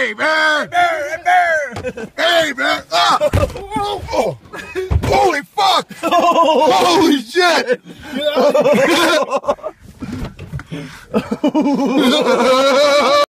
Hey, man! Hey, Bear, Hey, bear. Hey, man! Ah! Oh, oh. Holy fuck! Oh. Holy shit!